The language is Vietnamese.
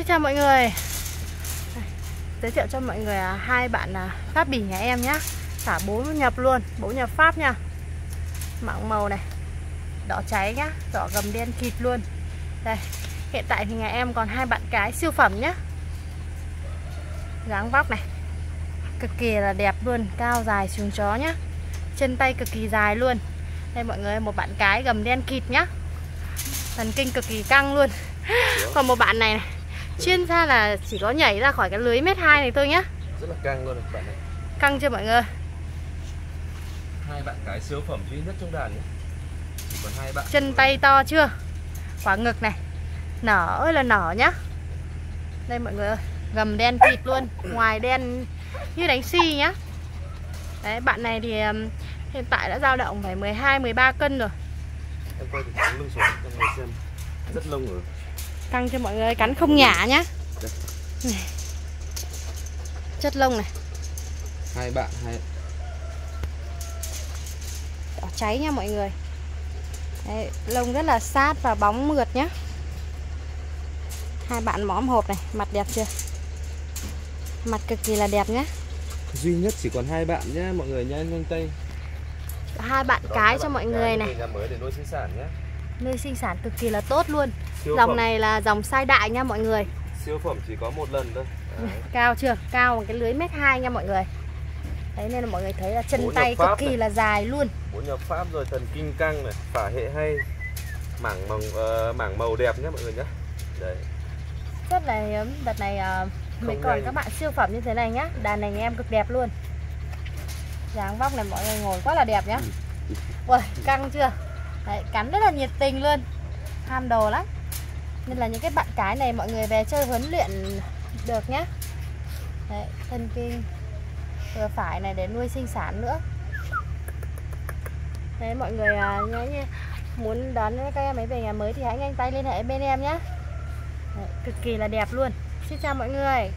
Xin chào mọi người. Giới thiệu cho mọi người à, hai bạn à, Pháp Bỉ nhà em nhé Xả bố nhập luôn, bố nhập Pháp nha. Mảng màu này Đỏ cháy nhá, đỏ gầm đen kịt luôn. Đây, hiện tại thì nhà em còn hai bạn cái siêu phẩm nhá. Dáng vóc này Cực kỳ là đẹp luôn, cao dài xuống chó nhá. Chân tay cực kỳ dài luôn. Đây mọi người, một bạn cái gầm đen kịt nhá. Thần kinh cực kỳ căng luôn. Còn một bạn này này chuyên ra là chỉ có nhảy ra khỏi cái lưới mét hai này thôi nhá. Rất là căng luôn bạn này căng chưa mọi người? Hai bạn cái siêu phẩm duy nhất trong đàn nhé. Chỉ còn hai bạn chân tay to chưa? Quả ngực này. Nở ơi là nở nhá. Đây mọi người ơi gầm đen kịt luôn ngoài đen như đánh xi nhá. Đấy bạn này thì um, hiện tại đã dao động phải 12 13 cân rồi. Em quay từ lưng xuống cho người xem. Rất lông rồi căng cho mọi người cắn không nhả nhá. Này. chất lông này. Hai bạn hai đỏ cháy nha mọi người. Đấy, lông rất là sát và bóng mượt nhá. Hai bạn mõm hộp này mặt đẹp chưa? Mặt cực kỳ là đẹp nhá. Duy nhất chỉ còn hai bạn nhé mọi người nhanh nhanh tay. Hai bạn Đó, cái cho mọi người này nhà nơi sinh sản cực kỳ là tốt luôn. Siêu dòng phẩm. này là dòng sai đại nha mọi người. Siêu phẩm chỉ có một lần thôi. Đấy. cao chưa? Cao bằng cái lưới mét hai nha mọi người. Đấy nên là mọi người thấy là chân Bố tay cực kỳ này. là dài luôn. Bố nhập pháp rồi thần kinh căng này phả hệ hay. Mảng màu uh, mảng màu đẹp nhé mọi người nhé. Đấy. Rất là hiếm. Đợt này uh, mới còn nhanh. các bạn siêu phẩm như thế này nhá đàn này em cực đẹp luôn. Dáng vóc này mọi người ngồi quá là đẹp nhá. Ui căng chưa Đấy, cắn rất là nhiệt tình luôn. Ham đồ lắm. Nên là những cái bạn cái này mọi người về chơi huấn luyện được nhá. Đấy, thân kinh. Vừa phải này để nuôi sinh sản nữa. Đấy mọi người à, nhớ nhé muốn đón các em ấy về nhà mới thì hãy nhanh tay liên hệ bên em nhé Đấy, cực kỳ là đẹp luôn. Xin chào mọi người.